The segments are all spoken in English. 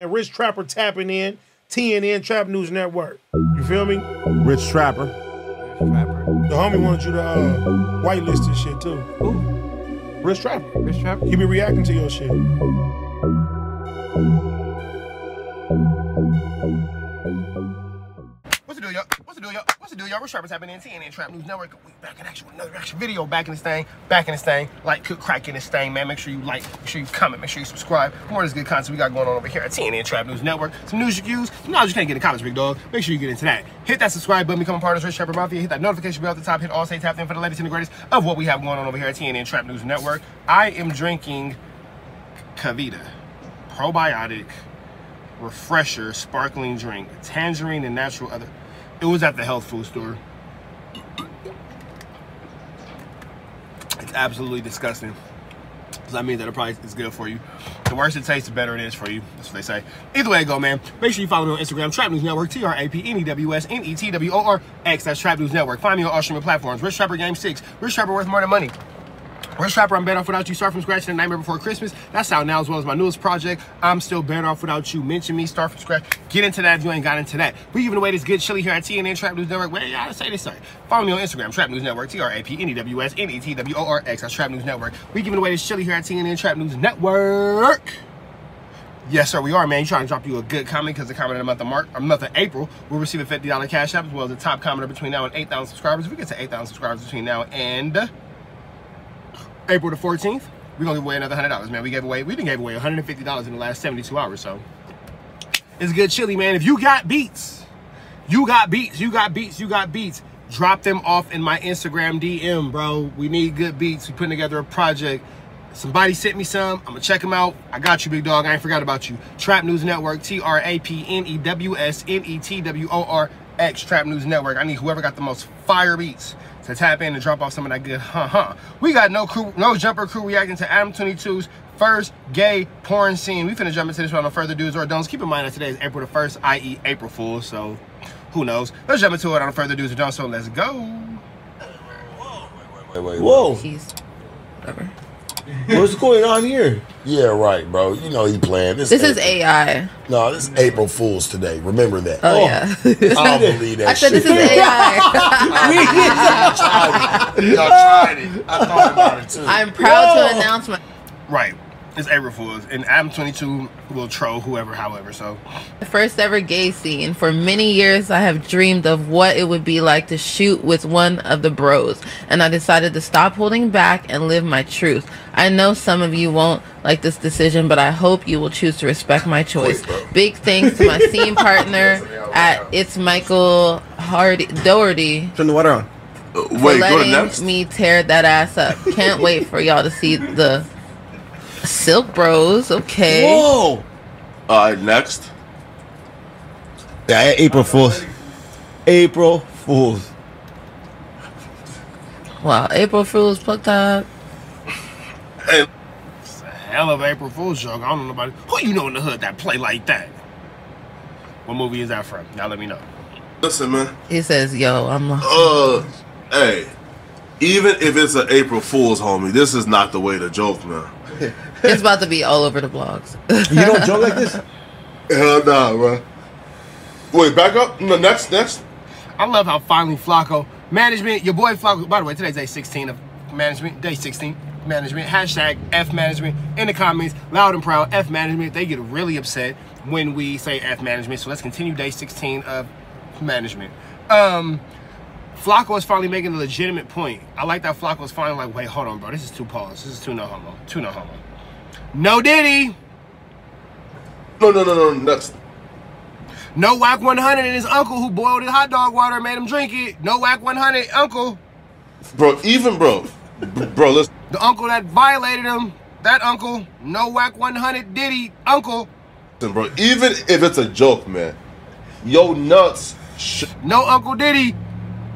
And Rich Trapper tapping in, TNN Trap News Network. You feel me? Rich Trapper. The homie wanted you to uh, whitelist this shit too. Who? Rich Trapper. Rich Trapper? He be reacting to your shit. What's the deal, y'all? Rich Trapper's happening in TNN Trap News Network. We back in action with another action video. Back in this thing. Back in this thing. Like, crack in this thing, man. Make sure you like. Make sure you comment. Make sure you subscribe. More of this good content we got going on over here at TNN Trap News Network. Some news you can use. Some knowledge you can't get in comments, big dog. Make sure you get into that. Hit that subscribe button. Become a part of Rich Trapper Mafia. Hit that notification bell at the top. Hit all. Stay tapped in for the latest and the greatest of what we have going on over here at TNN Trap News Network. I am drinking KeVita probiotic refresher sparkling drink, tangerine and natural other. It was at the health food store. It's absolutely disgusting. Does that mean that the probably is good for you? The worse it tastes, the better it is for you. That's what they say. Either way it go, man. Make sure you follow me on Instagram, Trap News Network, T-R-A-P-N-E-W-S-N-E-T-W-O-R-X. That's Trap News Network. Find me on all streaming platforms. Rich Trapper Game 6. Rich Trapper worth more than money. Rich Trapper, I'm better off without you. Start from scratch in the Nightmare Before Christmas. That's out now as well as my newest project. I'm still better off without you. Mention me, start from scratch. Get into that if you ain't got into that. We giving away this good chili here at TNN Trap News Network. Wait, I say this, sorry. Follow me on Instagram, Trap News Network, T-R-A-P-N-E-W-S-N-E-T-W-O-R-X. That's Trap News Network. We giving away this chili here at TNN Trap News Network. Yes, sir, we are, man. You trying to drop you a good comment because the comment of the month of March, or month of April, we'll receive a $50 cash app as well as the top commenter between now and 8,000 subscribers. If we get to 8,000 subscribers between now and April the 14th, we're gonna give away another $100, man. We gave away, we didn't gave away $150 in the last 72 hours, so it's good chili, man. If you got beats, you got beats, you got beats, you got beats, drop them off in my Instagram DM, bro. We need good beats. We putting together a project. Somebody sent me some. I'm gonna check them out. I got you, big dog. I ain't forgot about you. Trap News Network, T R A P N E W S N E T W O R X. Trap News Network. I need whoever got the most fire beats to tap in and drop off some of that good huh huh. We got no crew, no jumper crew reacting to Adam 22's first gay porn scene. We finna jump into this one no further do's or don'ts. Keep in mind that today is April the 1st, i.e. April Fool's, so who knows. Let's jump into it on further do's or don'ts, so let's go. Wait, wait, Whoa. Keys. Whatever. What's going on here? Yeah, right, bro. You know he playing. This is April. AI. No, this is April Fool's today. Remember that. Oh, oh yeah. I don't believe that I said shit. this is AI. Y'all tried it. I thought about it too. I'm proud to announce my Right. It's April Fool's. And Adam 22 will troll whoever, however, so. The first ever gay scene. For many years, I have dreamed of what it would be like to shoot with one of the bros, and I decided to stop holding back and live my truth. I know some of you won't like this decision, but I hope you will choose to respect my choice. Big thanks to my scene partner at It's Michael Hardy Doherty Turn the water on. for Wait, go to letting next. me tear that ass up. Can't wait for y'all to see the Silk Bros. Okay. Whoa. All right, next. Yeah, April Fools. April Fools. Wow, April Fool's plucked up. Hey, It's a hell of an April Fool's joke. I don't know nobody. Who you know in the hood that play like that? What movie is that from? Now let me know. listen, man. He says, "Yo, I'm lost." Uh, hey, even if it's an April Fool's, homie, this is not the way to joke, man. It's about to be all over the blogs. You don't joke like this? Hell nah, bro. Wait, back up. No, next, next. I love how finally Flakko management, your boy Flakko. By the way, today's day 16 of management. Day 16 management. Hashtag F management in the comments. Loud and proud. F management. They get really upset when we say F management. So let's continue day 16 of management. Um, Flakko is finally making a legitimate point. I like that Flakko is finally like, wait, hold on, bro. This is too pause. This is too no homo. Too no homo. No Diddy. No, no, no, no. Next. No Wack 100 and his uncle who boiled his hot dog water and made him drink it. No Wack 100 uncle. Bro, even bro, bro, listen, The uncle that violated him, that uncle, no Wack 100 Diddy, uncle, bro. Even if it's a joke, man, yo nuts should no Uncle Diddy.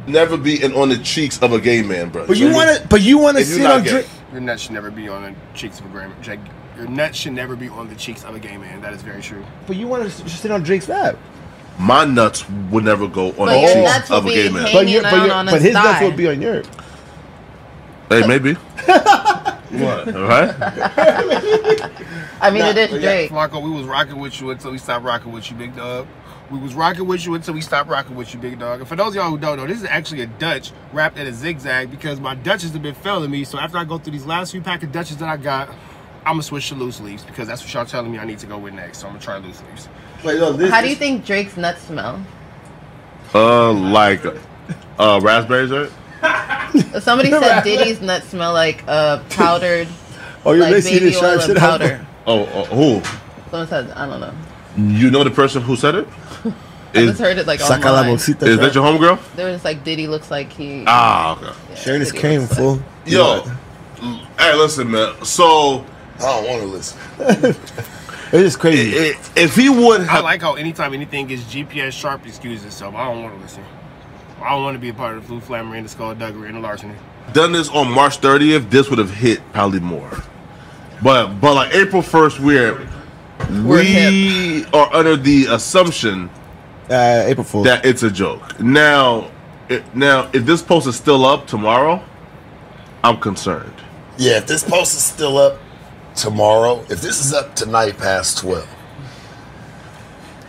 never be in on the cheeks of a gay man, bro. But you want to, but you want to If you're sit on gay. drink. Your nuts should never be on the cheeks of a gay man. Your nuts should never be on the cheeks of a gay man. That is very true. But you want to sit on Drake's lap. My nuts would never go on But the cheeks of a be gay man. hanging But your, but, out your, but his his nuts would be on your. Hey, maybe. What? Right? I mean, it is But yeah, Drake. We was rocking with you until we stopped rocking with you, big dog. We was rocking with you until we stopped rocking with you, big dog. And for those of y'all who don't know, this is actually a Dutch wrapped in a zigzag because my Dutches have been failing me. So after I go through these last few pack of Dutches that I got, I'm gonna switch to loose leaves because that's what y'all telling me I need to go with next. So I'm gonna try loose leaves. Wait, no, this, How do you think Drake's nuts smell? Uh, like, uh, raspberries, right? Somebody said Diddy's nuts smell like uh, powdered, Oh, you're like listening baby to oil sharp and shit powder. Oh, uh, who? Someone said, I don't know. You know the person who said it? I Is, just heard it like Saca la bolsita. is that your homegirl? There was like Diddy looks like he. Ah, okay. yeah, Sharing his Diddy like- fool. Yo, hey, listen, man. So, I don't want to listen. It's just crazy. i- if he would I like how anytime anything gets GPS sharp excuses itself. I don't want to listen. I don't want to be a part of the Flu Flammery and the Skullduggery and the larceny. done this on March 30th, this would have hit probably more. But, but like April 1st, we're We're we are under the assumption Uh, April Fool. that it's a joke. Now, it, now if this post is still up tomorrow, I'm concerned. Yeah, if this post is still up tomorrow, if this is up tonight past 12,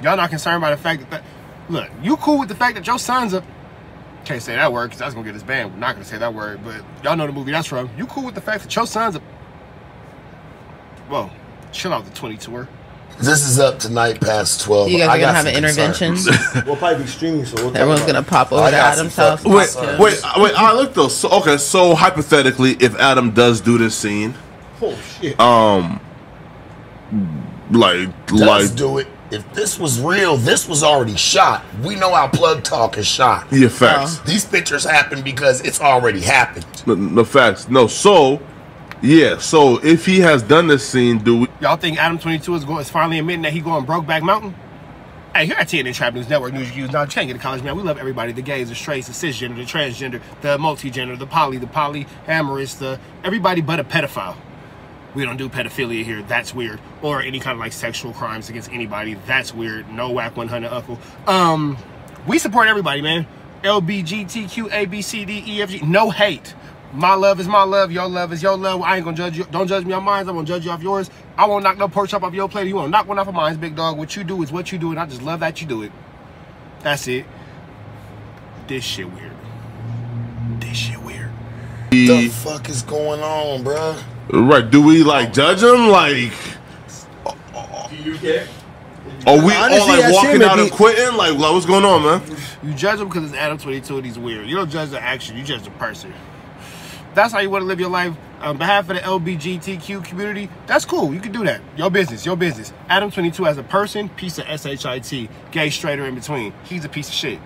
Y'all not concerned by the fact that, that look, you cool with the fact that your son's a can't say that word because that's gonna get us banned. We're not gonna say that word, but y'all know the movie that's from. You cool with the fact that your son's a whoa, chill out the 20 tour. this is up tonight past 12. You guys I are gonna have an intervention. We'll probably be streaming, so we'll Everyone's gonna pop over I to got Adam's house. Wait, wait, wait. I look though. So, okay, so hypothetically, if Adam does do this scene, it. Oh shit. um, like, Does like, do it. If this was real, this was already shot. We know how Plug Talk is shot. yeah, facts. These pictures happen because it's already happened. No, no facts. No. So, yeah. So if he has done this scene, do we? Y'all think Adam 22 is going is finally admitting that he going Brokeback Mountain? Hey, here at TNN Trap News Network, News Reviews. Now, you can't get college, man. We love everybody. The gays, the straights, the cisgender, the transgender, the multigender, the poly, the polyamorous, the everybody but a pedophile. We don't do pedophilia here. That's weird. Or any kind of like sexual crimes against anybody. That's weird. No Wack 100 uncle. Um, we support everybody, man. LBGTQ, A, B, C, D, E, F, G. No hate. My love is my love. Your love is your love. I ain't gonna judge you. Don't judge me on mine. I'm gonna judge you off yours. I won't knock no pork chop off your plate. You won't knock one off of mine, big dog. What you do is what you do, and I just love that you do it. That's it. This shit weird. This shit weird. What the fuck is going on, bruh? Right? Do we like judge him? Like, are we all Honestly, like I walking see out maybe- and quitting? Like, like, what's going on, man? You judge him because it's Adam 22 and he's weird. You don't judge the action, you judge the person. That's how you want to live your life on behalf of the LBGTQ community. That's cool. You can do that. Your business, your business. Adam 22 as a person, piece of SHIT. Gay, straight, or in between. He's a piece of shit.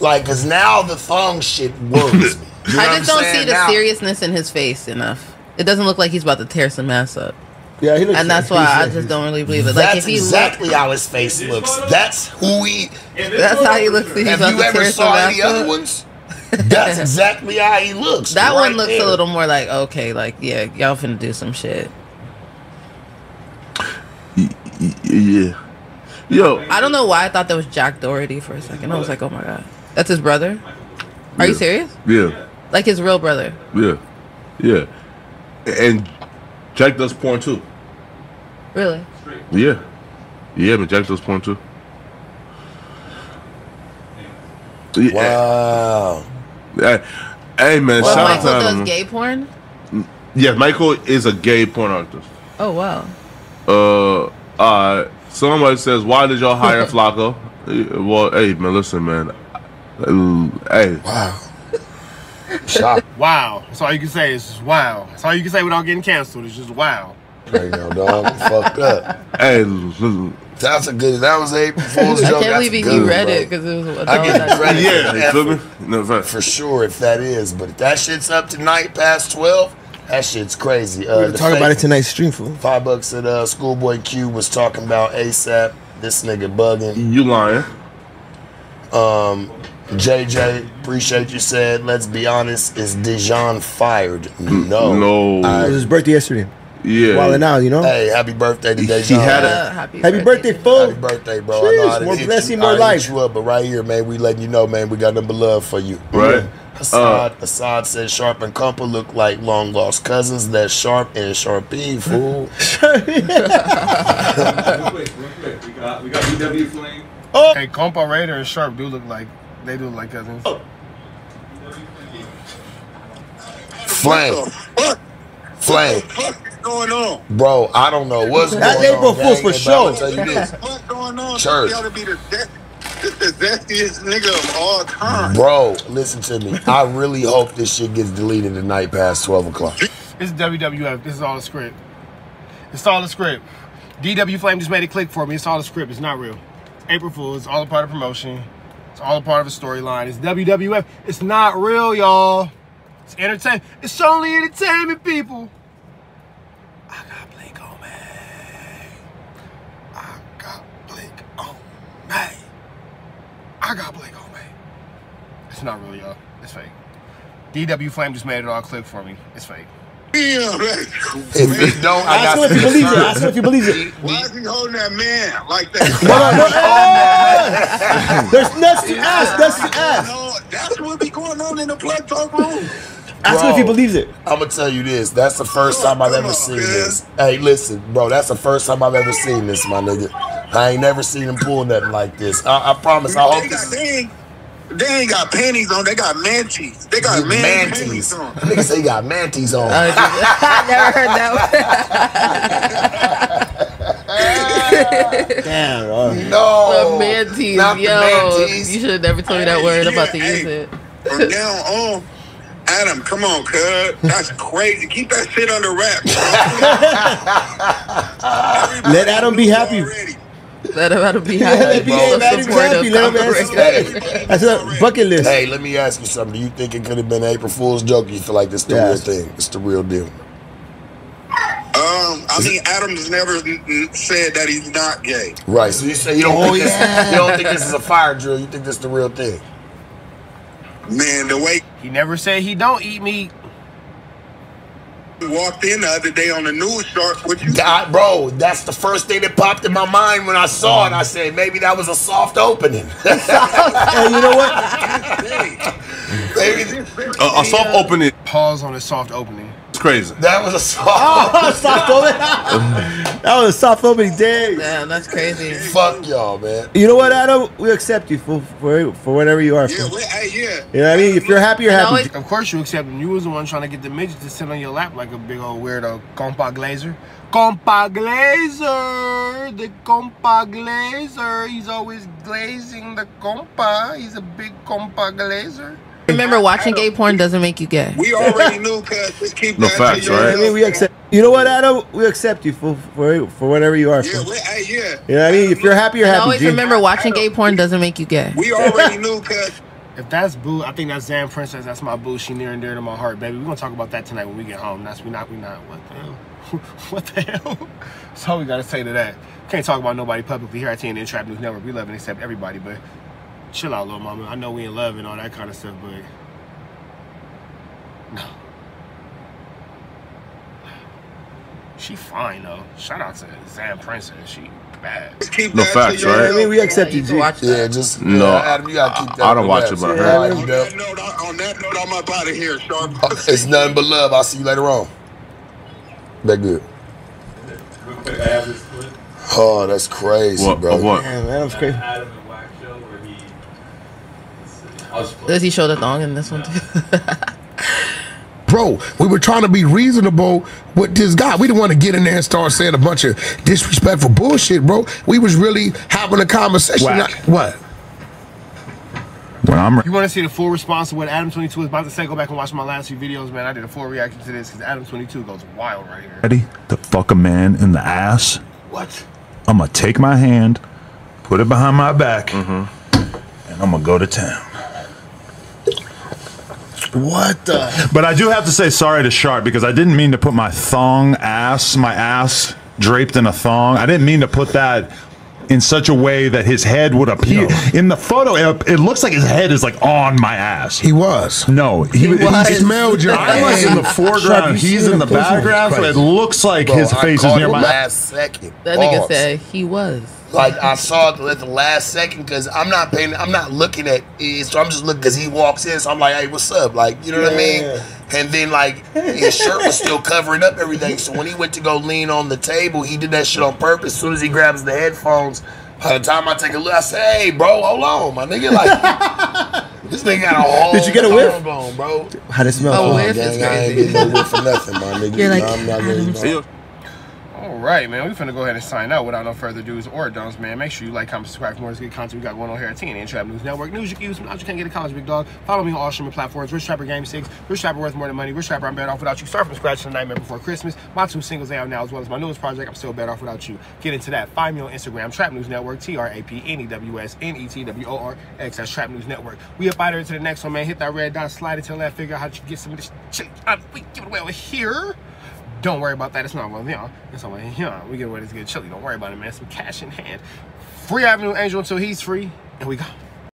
Like, cause now the thong shit worries me. You know what I I'm just don't see saying? the Now- seriousness in his face enough. It doesn't look like he's about to tear some ass up, Yeah, he looks. and that's why I just don't really believe it. Like That's if he exactly how his face looks. That's who he. that's how he looks. He's Have you ever saw any other up. ones? That's exactly how he looks. That right one looks there. a little more like okay, like yeah, y'all finna do some shit. Yeah. Yo, I don't know why I thought that was Jack Doherty for a second. I was like, oh my god, that's his brother. Are you serious? yeah, Like his real brother? yeah, yeah. And Jack does porn too. Really? Yeah, yeah, but Jack does porn too. Yeah. Wow. Hey, hey, man, Well, shout out Michael to does him. gay porn. Yeah, Michael is a gay porn artist. Oh wow. Uh, uh, somebody says, "Why did y'all hire Flakko?" Well, hey, man, listen, man. Uh, Hey, Wow. Shock Wow. That's all you can say is just wow. That's all you can say without getting canceled. It's just wow. right now, dog. I'm fucked up. hey, listen. That's a good. That was April Fool's joke. I can't That's believe good, he read bro. it because it was. I give him credit. yeah, Yeah. you feel me? No, fact. for sure if that is. But if that shit's up tonight past twelve, that shit's crazy. Uh, We're the talk about it tonight's stream, fool. Five bucks at uh, Schoolboy Q was talking about ASAP. This nigga bugging. You lying? Um, JJ, appreciate you said. Let's be honest, is Dijon fired? No. No. It was his birthday yesterday. Yeah. Wilding out, you know. hey, happy birthday to He- Dijon. he had Uh, happy, Happy birthday, fool. Happy birthday, bro. I Jeez, know more blessing, you, more I life. you up, but right here, man, we letting you know, man, we got number love for you. Right. Assad, Assad said Sharp and Compa look like long lost cousins. That's Sharp and Sharpie, fool. real quick, real quick. We got we got EW Flame. Oh. Hey, Compa Raider and Sharp do look like they do look like cousins. Oh. Flame, What flame, the fuck is going on? bro. I don't know what's That's going April on. Fool's for sure. tell you this, What's going on? Church. This gotta be the zest, this the zestiest nigga of all time. bro. Listen to me. I really hope this shit gets deleted tonight past twelve o'clock. This is WWF. This is all a script. It's all a script. DW Flame just made it click for me. It's all a script. It's not real. April Fool. It's all a part of promotion. It's all a part of a storyline. It's WWF. It's not real, y'all. It's entertainment. It's only entertainment, people. I got Blink on me. I got Blink on me. I got Blink on me. It's not real, y'all. It's fake. DW Flame just made it all click for me. It's fake. Damn, that's If you don't, I Ask him if he some believes it. Ask him if he believes it. Why is he holding that man like that? There's nuts to ask. Nuts to ask. No, that's what be going on in the blood talk room. Ask him if he believes it. I'm gonna tell you this. That's the first time I've ever on, seen man. this. Hey, listen, bro. That's the first time I've ever seen this, my nigga. I ain't never seen him pull nothing like this. I, I promise. I hope They, this got, is they, ain't, got panties on. They got manties. They got man manties. on. Niggas say he got manties on. Uh, I never heard that Damn, bro. one. no, the mantees, not the yo. You should have never told me that word. I'm about to use it. From now on, Adam, come on, cuz. That's crazy. Keep that shit under wraps. Let Adam be happy. Already. Let him how to be Let happy. him be So let him be supportive, happy. Let him answer comprehensive. straight. That's a bucket list. Hey, let me ask you something. Do you think it could have been an April Fool's joke? Or you feel like this the Yes. real thing? It's the real deal. Um, I mean, Adams never n- n- said that he's not gay. Right. So you say you don't Oh, think yeah. this, you don't think this is a fire drill. You think this is the real thing? Man, the way He never said he don't eat meat. He walked in the other day on the news chart, what you God, bro, that's the first thing that popped in my mind when I saw it. I said maybe that was a soft opening. Hey, you know what? maybe A, a soft opening Pause on a soft opening. Is crazy. that was a soft. Oh, soft opening. that was a soft opening day. Damn, that's crazy. Fuck y'all, man. You know what, Adam? We accept you for for, for whatever you are. Yeah, fool. well, hey, yeah. You know what I mean? If you're happy, you're happy. always- Of course you accept him. You was the one trying to get the midget to sit on your lap like a big old weirdo. Compa Glazer. Compa Glazer. The Compa Glazer. He's always glazing the compa. He's a big Compa Glazer. Remember, watching gay porn doesn't make you gay. We already knew, cuz. Just keep No that facts, to You know what I mean? We accept. You know what, Adam? We accept you for for, for whatever you are. Yeah, fool. well, yeah. You know what I mean? If you're happy, you're And happy. always G. remember, watching gay porn doesn't make you gay. We already knew, cuz. If that's boo, I think that's Zan Princess. That's my boo. She near and dear to my heart, baby. We're gonna talk about that tonight when we get home. That's we not we not what the hell? what the hell? That's all we gotta say to that. Can't talk about nobody publicly here at TNN Trap News Network. We love and accept everybody, but chill out, little mama. I know we in love and all that kind of stuff, but no. She fine though. Shout out to Zan Princess. She bad. Just keep No that facts, to right? I mean, we yourself. accept Yeah, you, you G. Yeah, just No, yeah, Adam, you gotta keep that. I on don't watch it, but Yeah, I all heard. right, On that note, I- on that note, I'm up out of here, Sharp. Oh, it's nothing but love. I'll see you later on. That good. Real quick, I have this clip. Oh, that's crazy, What? bro. Of what? Damn, Adam's crazy. Adam and Wax show where he. I'll. Does he show the thong in this one too? bro, we were trying to be reasonable with this guy. We didn't want to get in there and start saying a bunch of disrespectful bullshit, bro. We was really having a conversation. Whack. Like- what? When I'm You want to see the full response to what Adam 22 was about to say? Go back and watch my last few videos, man. I did a full reaction to this because Adam 22 goes wild right here. ready to fuck a man in the ass, What? I'm gonna take my hand, put it behind my back, mm-hmm. and I'm gonna go to town. What the? But I do have to say sorry to Sharp because I didn't mean to put my thong ass, my ass draped in a thong. I didn't mean to put that in such a way that his head would appear. In the photo, it, it looks like his head is like on my ass. He was. No, he, was. he smelled your I'm in the foreground. you He's in the background, so it looks like Bro, his I face is near my. last second. That nigga Pause. said he was. Like I saw it at the last second because I'm not paying. I'm not looking at it, so I'm just looking because he walks in. So I'm like, hey, what's up? Like, you know what I mean? And then like his shirt was still covering up everything. So when he went to go lean on the table, he did that shit on purpose. As soon as he grabs the headphones, by the time I take a look, I say, hey, bro, hold on, my nigga. Like, this nigga got a whole Did you get a whiff? thong bro. How'd it smell? Oh, Oh, whiff gang, is I ain't getting no whiff for nothing, my nigga. You're like, No, I'm not really, no. All right, man. We finna go ahead and sign out without no further do's or don'ts, man. Make sure you like, comment, subscribe for more good content we got going on here at TNN Trap News Network. News you can use, but you can't get a college, big dog. Follow me on all streaming platforms. Rich Trapper Game 6, Rich Trapper Worth More Than Money, Rich Trapper I'm Better Off Without You. Start from scratch to the Nightmare Before Christmas. My two singles out now, as well as my newest project, I'm Still Better Off Without You. Get into that. Find me on Instagram, Trap News Network, T R A P N E W S N E T W O R X. That's Trap News Network. We up out here to the next one, man. Hit that red dot, slide it the left, figure out how you get some of this. Uh, we give it away over here. Don't worry about that. It's not one y'all. It's of y'all. We get away this good chili. Don't worry about it, man. Some cash in hand. Free Avenue Angel until he's free. And we go.